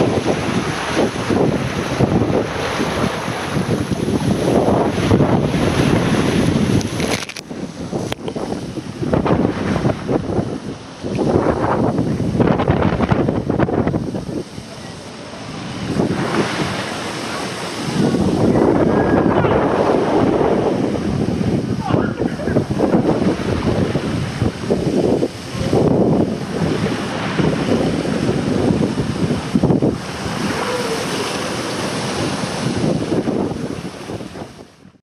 Gracias.